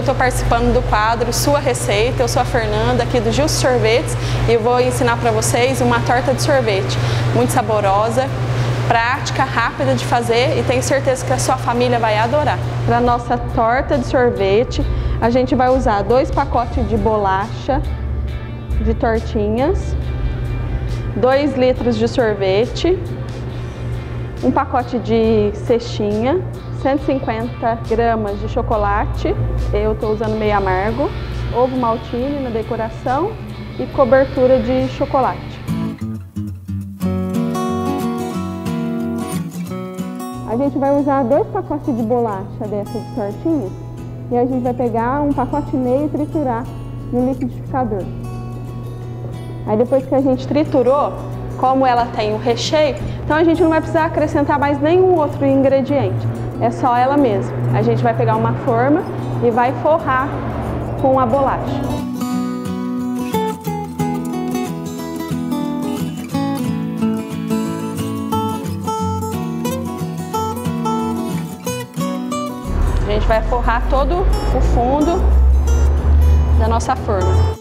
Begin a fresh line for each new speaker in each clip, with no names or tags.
Eu estou participando do quadro Sua Receita. Eu sou a Fernanda aqui do Justo Sorvetes e vou ensinar para vocês uma torta de sorvete muito saborosa, prática, rápida de fazer e tenho certeza que a sua família vai adorar. Para nossa torta de sorvete, a gente vai usar dois pacotes de bolacha de tortinhas, 2 litros de sorvete, um pacote de cestinha, 150 gramas de chocolate, eu estou usando meio amargo, ovo maltine na decoração e cobertura de chocolate. A gente vai usar dois pacotes de bolacha dessa de tortinhas e a gente vai pegar um pacote e meio e triturar no liquidificador. Aí depois que a gente triturou, como ela tem o recheio, então a gente não vai precisar acrescentar mais nenhum outro ingrediente é só ela mesma. A gente vai pegar uma forma e vai forrar com a bolacha. A gente vai forrar todo o fundo da nossa forma.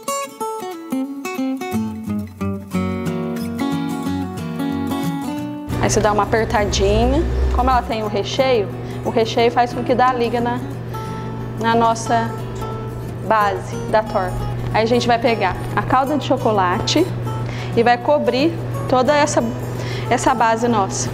Aí você dá uma apertadinha. Como ela tem o recheio, o recheio faz com que dá liga na, na nossa base da torta. Aí a gente vai pegar a calda de chocolate e vai cobrir toda essa, essa base nossa.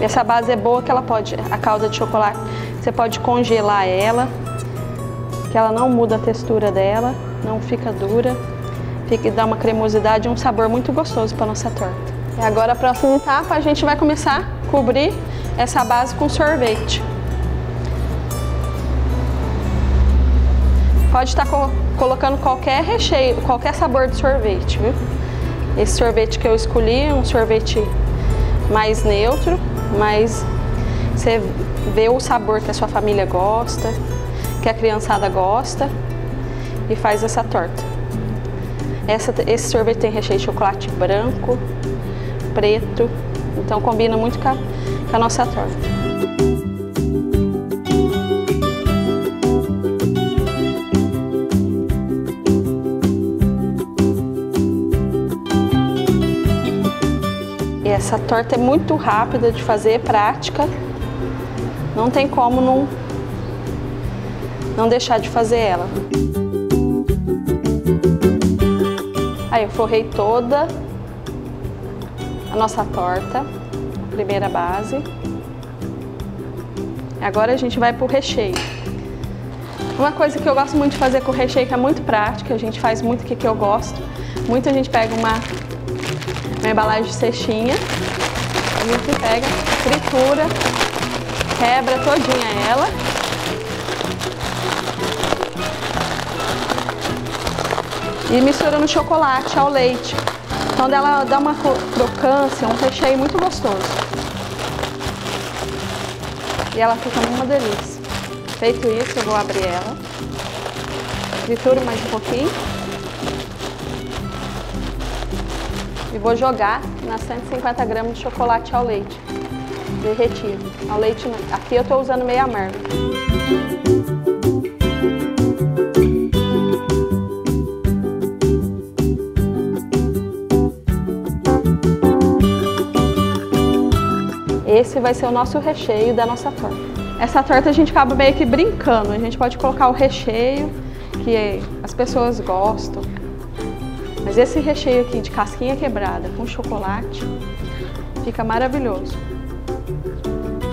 Essa base é boa que ela pode, a calda de chocolate, você pode congelar ela que ela não muda a textura dela, não fica dura, fica, dá uma cremosidade e um sabor muito gostoso para nossa torta. E agora a próxima etapa a gente vai começar a cobrir essa base com sorvete. Pode estar co colocando qualquer recheio, qualquer sabor de sorvete, viu? Esse sorvete que eu escolhi é um sorvete mais neutro, mas você vê o sabor que a sua família gosta que a criançada gosta e faz essa torta. Essa, esse sorvete tem recheio de chocolate branco, preto, então combina muito com a, com a nossa torta. Essa torta é muito rápida de fazer, prática. Não tem como não não deixar de fazer ela. Aí eu forrei toda a nossa torta, a primeira base. Agora a gente vai para o recheio. Uma coisa que eu gosto muito de fazer com recheio, que é muito prática, a gente faz muito o que eu gosto. Muita gente pega uma, uma embalagem de cestinha, a gente pega, tritura, quebra todinha ela e mistura no chocolate ao leite. Então ela dá uma crocância, um recheio muito gostoso. E ela fica uma delícia. Feito isso, eu vou abrir ela. Trituro mais um pouquinho. E vou jogar nas 150 gramas de chocolate ao leite derretido. Ao leite, aqui eu estou usando meio amargo. Esse vai ser o nosso recheio da nossa torta. Essa torta a gente acaba meio que brincando, a gente pode colocar o recheio que as pessoas gostam. Mas esse recheio aqui de casquinha quebrada com chocolate fica maravilhoso.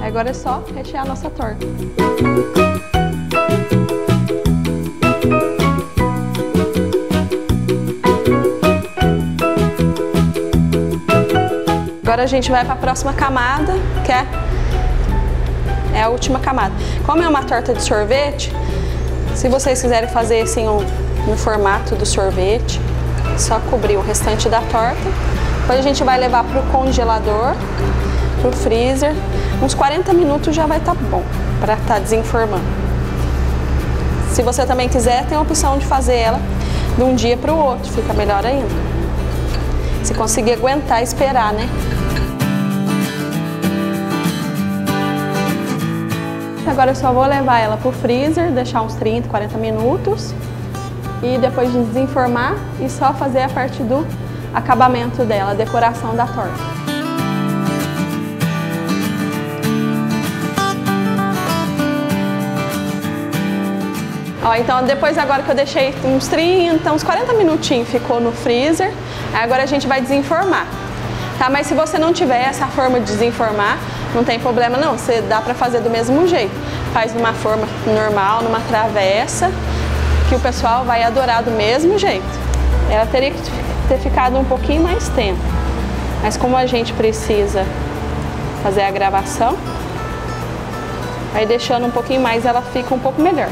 Agora é só rechear a nossa torta. Agora a gente vai para a próxima camada, que é, é a última camada. Como é uma torta de sorvete, se vocês quiserem fazer assim um, no formato do sorvete, só cobrir o restante da torta. Depois a gente vai levar para o congelador, para o freezer. Uns 40 minutos já vai estar tá bom para estar tá desenformando. Se você também quiser, tem a opção de fazer ela de um dia para o outro, fica melhor ainda. Se conseguir aguentar esperar, né? Agora eu só vou levar ela para o freezer, deixar uns 30, 40 minutos e depois de desenformar e só fazer a parte do acabamento dela, a decoração da torta. Ó, então depois agora que eu deixei uns 30, uns 40 minutinhos ficou no freezer, agora a gente vai desenformar. Tá? Mas se você não tiver essa forma de desenformar, não tem problema não, você dá para fazer do mesmo jeito. Faz numa forma normal, numa travessa, que o pessoal vai adorar do mesmo jeito. Ela teria que ter ficado um pouquinho mais tempo, mas como a gente precisa fazer a gravação, aí deixando um pouquinho mais ela fica um pouco melhor.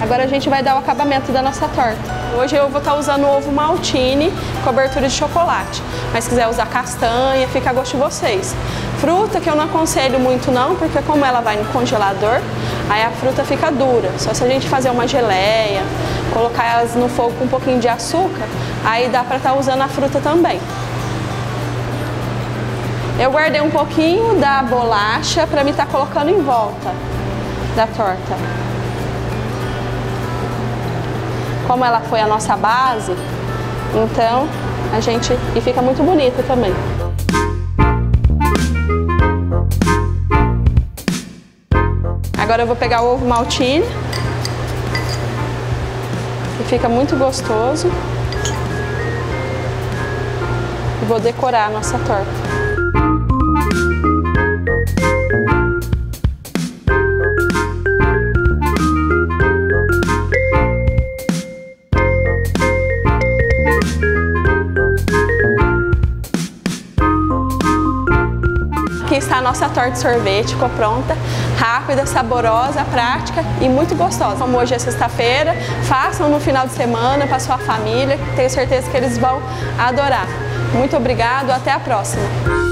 Agora a gente vai dar o acabamento da nossa torta. Hoje eu vou estar usando ovo maltine, cobertura de chocolate. Mas se quiser usar castanha, fica a gosto de vocês. Fruta que eu não aconselho muito não, porque como ela vai no congelador, aí a fruta fica dura. Só se a gente fazer uma geleia, colocar elas no fogo com um pouquinho de açúcar, aí dá para estar usando a fruta também. Eu guardei um pouquinho da bolacha para me estar colocando em volta da torta. Como ela foi a nossa base, então a gente e fica muito bonita também. Agora eu vou pegar o ovo maltine, que fica muito gostoso. E vou decorar a nossa torta. Nossa torta de sorvete, ficou pronta, rápida, saborosa, prática e muito gostosa. Como hoje é sexta-feira, façam no final de semana para sua família, tenho certeza que eles vão adorar. Muito obrigado, até a próxima!